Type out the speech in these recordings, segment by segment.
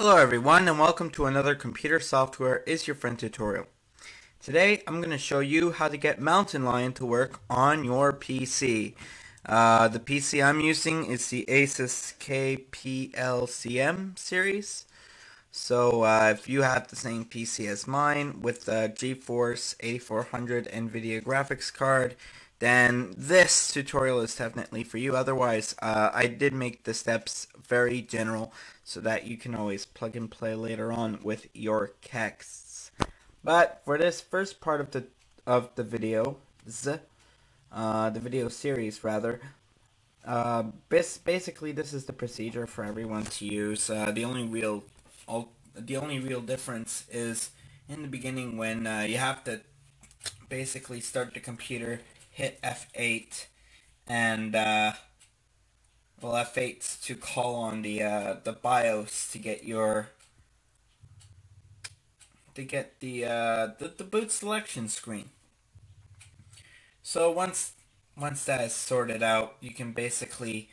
Hello everyone and welcome to another Computer Software is Your Friend tutorial. Today I'm going to show you how to get Mountain Lion to work on your PC. Uh, the PC I'm using is the Asus KPLCM series. So uh, if you have the same PC as mine with the GeForce 8400 NVIDIA graphics card, then this tutorial is definitely for you. Otherwise, uh, I did make the steps very general so that you can always plug and play later on with your kexts. But for this first part of the of the video, uh, the video series rather, uh, basically this is the procedure for everyone to use. Uh, the only real the only real difference is in the beginning when uh, you have to basically start the computer hit F8 and uh, well F8 to call on the uh, the BIOS to get your to get the, uh, the the boot selection screen. So once once that is sorted out, you can basically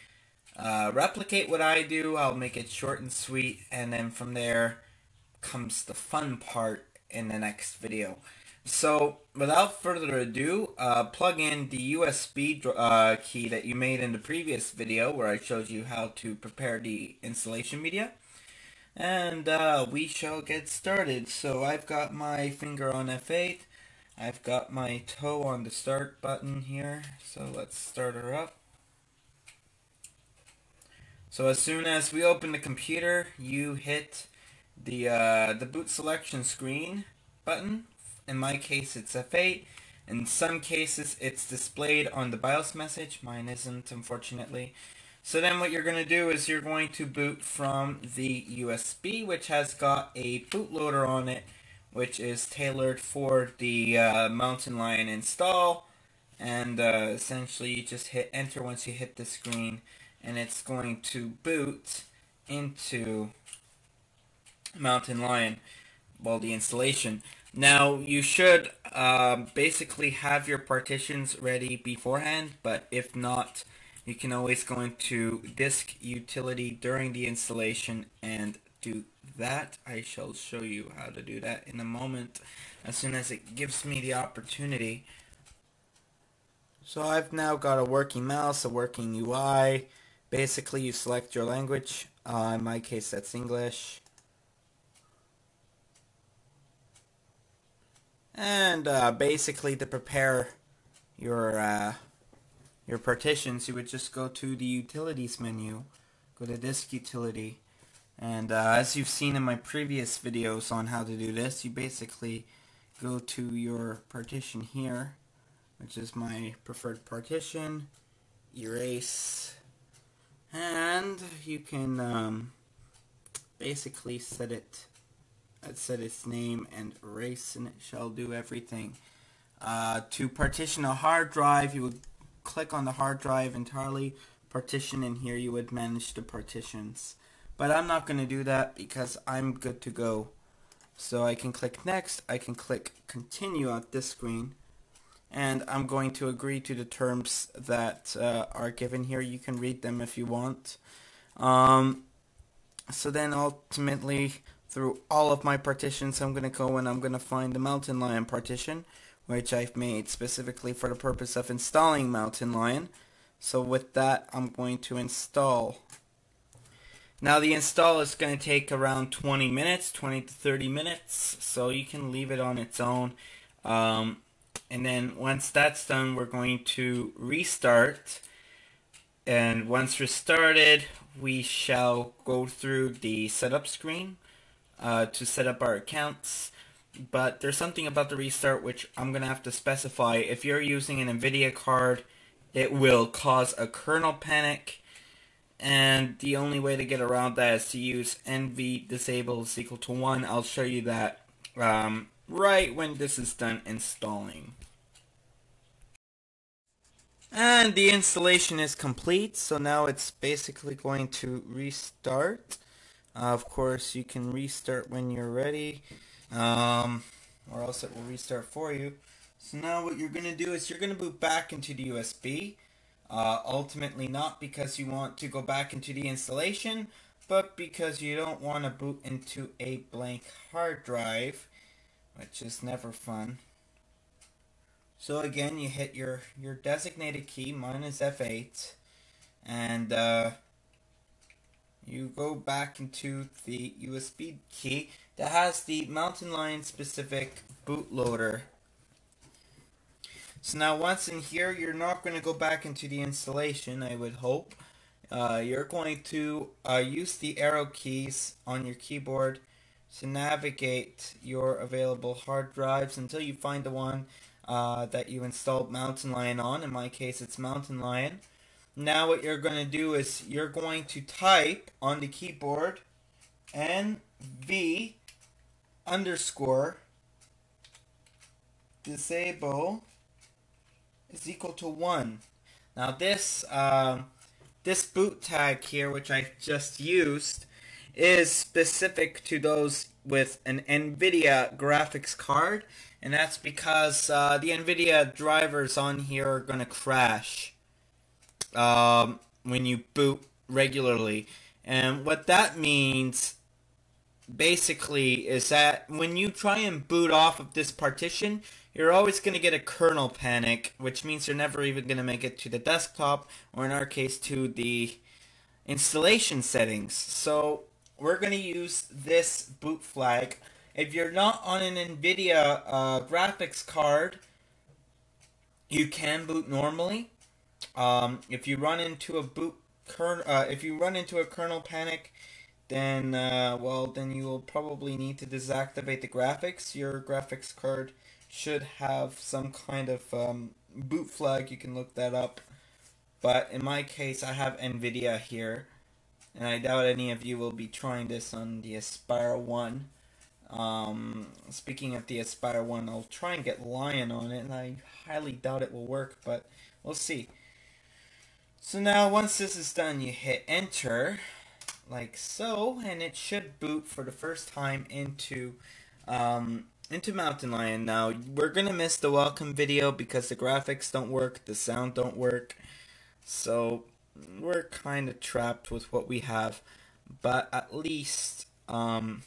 uh, replicate what I do. I'll make it short and sweet, and then from there comes the fun part in the next video. So without further ado, uh, plug in the USB uh, key that you made in the previous video where I showed you how to prepare the installation media. And uh, we shall get started. So I've got my finger on F8. I've got my toe on the start button here. So let's start her up. So as soon as we open the computer, you hit the uh, the boot selection screen button in my case, it's F8. In some cases, it's displayed on the BIOS message. Mine isn't, unfortunately. So then what you're going to do is you're going to boot from the USB, which has got a bootloader on it, which is tailored for the uh, Mountain Lion install. And uh, essentially, you just hit enter once you hit the screen, and it's going to boot into Mountain Lion, well, the installation. Now, you should um, basically have your partitions ready beforehand, but if not, you can always go into disk utility during the installation and do that. I shall show you how to do that in a moment as soon as it gives me the opportunity. So I've now got a working mouse, a working UI. Basically, you select your language. Uh, in my case, that's English. And uh, basically to prepare your uh, your partitions, you would just go to the utilities menu, go to disk utility, and uh, as you've seen in my previous videos on how to do this, you basically go to your partition here, which is my preferred partition, erase, and you can um, basically set it set its name and race, and it shall do everything. Uh, to partition a hard drive, you would click on the hard drive entirely, partition, and here you would manage the partitions. But I'm not going to do that because I'm good to go. So I can click next, I can click continue on this screen, and I'm going to agree to the terms that uh, are given here. You can read them if you want. Um, so then ultimately through all of my partitions, I'm going to go and I'm going to find the Mountain Lion partition, which I've made specifically for the purpose of installing Mountain Lion. So with that, I'm going to install. Now the install is going to take around 20 minutes, 20 to 30 minutes, so you can leave it on its own. Um, and then once that's done, we're going to restart. And once restarted, we shall go through the setup screen uh, to set up our accounts. But there's something about the restart which I'm going to have to specify. If you're using an NVIDIA card, it will cause a kernel panic. And the only way to get around that is to use NV disable is equal to 1. I'll show you that um, right when this is done installing. And the installation is complete, so now it's basically going to restart. Uh, of course, you can restart when you're ready, um, or else it will restart for you. So now what you're going to do is you're going to boot back into the USB. Uh, ultimately not because you want to go back into the installation, but because you don't want to boot into a blank hard drive, which is never fun. So again, you hit your, your designated key, mine is F8, and uh, you go back into the USB key that has the Mountain Lion specific bootloader. So now once in here, you're not going to go back into the installation, I would hope. Uh, you're going to uh, use the arrow keys on your keyboard to navigate your available hard drives until you find the one uh, that you installed Mountain Lion on. In my case, it's Mountain Lion. Now what you're going to do is you're going to type on the keyboard NV underscore disable is equal to 1. Now this um, this boot tag here, which I just used, is specific to those with an NVIDIA graphics card, and that's because uh, the NVIDIA drivers on here are going to crash um, when you boot regularly. And what that means basically is that when you try and boot off of this partition, you're always going to get a kernel panic, which means you're never even going to make it to the desktop, or in our case, to the installation settings. So we're going to use this boot flag. If you're not on an NVIDIA uh, graphics card, you can boot normally. Um, if you run into a boot kernel, uh, if you run into a kernel panic, then uh, well, then you will probably need to deactivate the graphics. Your graphics card should have some kind of um, boot flag. You can look that up. But in my case, I have NVIDIA here, and I doubt any of you will be trying this on the Aspire One. Um, speaking of the Aspire One, I'll try and get Lion on it, and I highly doubt it will work, but we'll see. So now once this is done, you hit enter like so and it should boot for the first time into um, into Mountain Lion. Now we're gonna miss the welcome video because the graphics don't work, the sound don't work, so we're kind of trapped with what we have. But at least um,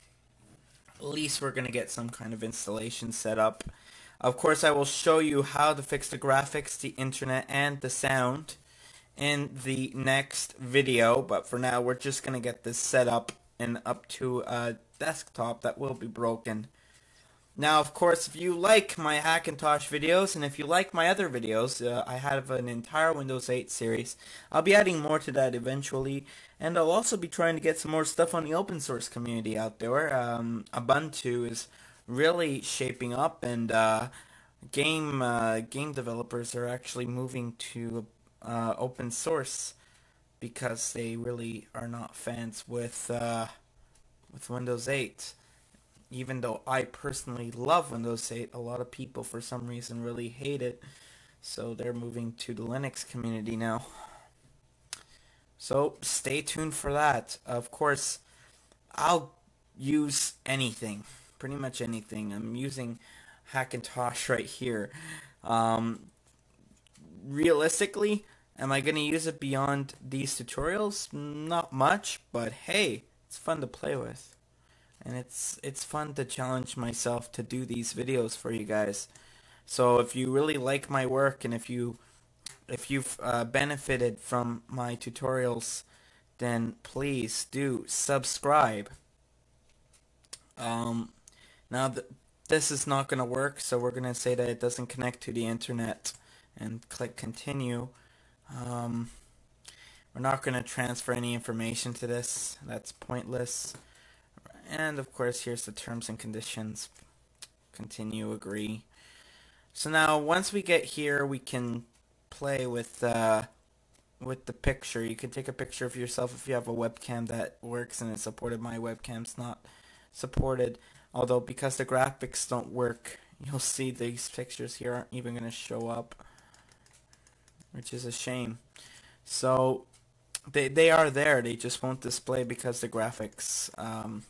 at least we're gonna get some kind of installation set up. Of course, I will show you how to fix the graphics, the internet, and the sound in the next video, but for now we're just going to get this set up and up to a desktop that will be broken. Now, of course, if you like my Hackintosh videos, and if you like my other videos, uh, I have an entire Windows 8 series. I'll be adding more to that eventually, and I'll also be trying to get some more stuff on the open source community out there. Um, Ubuntu is really shaping up, and uh, game uh, game developers are actually moving to uh, open source because they really are not fans with uh, with Windows 8. Even though I personally love Windows 8, a lot of people for some reason really hate it. So they're moving to the Linux community now. So stay tuned for that. Of course, I'll use anything, pretty much anything. I'm using Hackintosh right here. Um, realistically, am I going to use it beyond these tutorials? Not much, but hey, it's fun to play with. And it's it's fun to challenge myself to do these videos for you guys. So if you really like my work and if you if you've uh, benefited from my tutorials, then please do subscribe. Um, now th this is not going to work, so we're going to say that it doesn't connect to the internet and click continue. Um, we're not going to transfer any information to this. That's pointless. And of course, here's the terms and conditions. Continue, agree. So now, once we get here, we can play with uh, with the picture. You can take a picture of yourself if you have a webcam that works and is supported. My webcam's not supported. Although, because the graphics don't work, you'll see these pictures here aren't even going to show up which is a shame. So they they are there. They just won't display because the graphics. Um,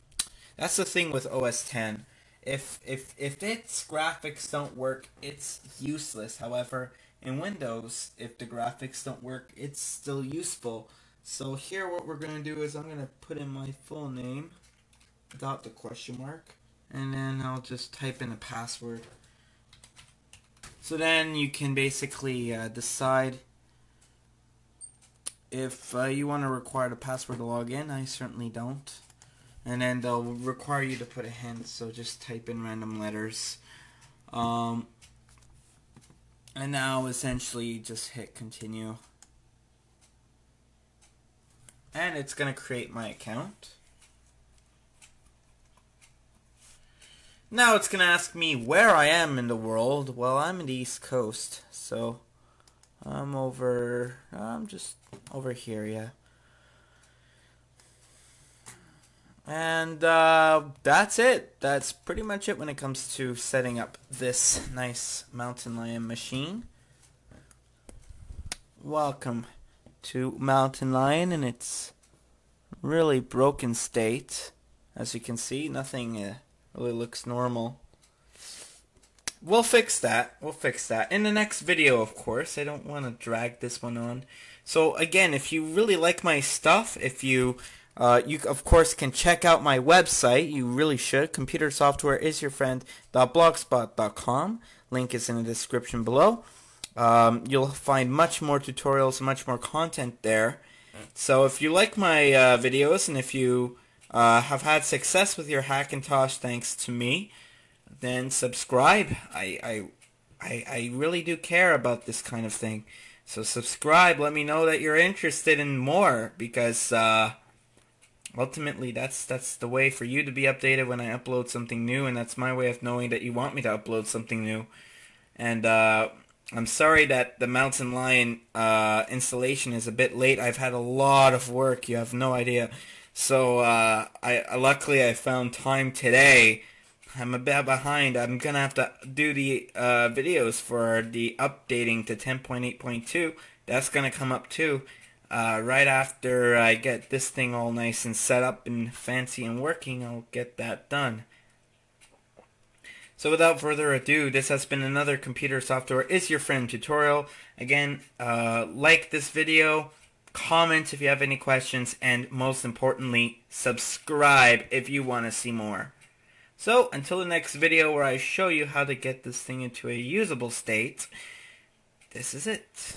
that's the thing with OS 10. If if if its graphics don't work, it's useless. However, in Windows, if the graphics don't work, it's still useful So here what we're going to do is I'm going to put in my full name, dot the question mark, and then I'll just type in a password. So then you can basically uh, decide if uh, you want to require the password to log in. I certainly don't. And then they'll require you to put a hint, so just type in random letters. Um, and now essentially just hit continue. And it's going to create my account. Now it's going to ask me where I am in the world. Well, I'm in the East Coast, so I'm over, I'm just over here, yeah. And uh, that's it. That's pretty much it when it comes to setting up this nice Mountain Lion machine. Welcome to Mountain Lion in its really broken state. As you can see, nothing uh, really looks normal. We'll fix that. We'll fix that. In the next video, of course. I don't want to drag this one on. So again, if you really like my stuff, if you uh, you, of course, can check out my website. You really should. Computer software is your friend.blogspot.com. Link is in the description below. Um, you'll find much more tutorials, much more content there. So if you like my uh, videos and if you uh, have had success with your Hackintosh thanks to me, then subscribe. I, I, I, I really do care about this kind of thing. So subscribe. Let me know that you're interested in more because uh, ultimately that's that's the way for you to be updated when I upload something new, and that's my way of knowing that you want me to upload something new. And uh, I'm sorry that the Mountain Lion uh, installation is a bit late. I've had a lot of work. You have no idea. So uh, I luckily I found time today. I'm a bit behind. I'm gonna have to do the uh, videos for the updating to 10.8.2. That's gonna come up too uh, right after I get this thing all nice and set up and fancy and working, I'll get that done. So without further ado, this has been another Computer Software is Your Friend tutorial. Again, uh, like this video, comment if you have any questions, and most importantly, subscribe if you want to see more. So, until the next video where I show you how to get this thing into a usable state, this is it.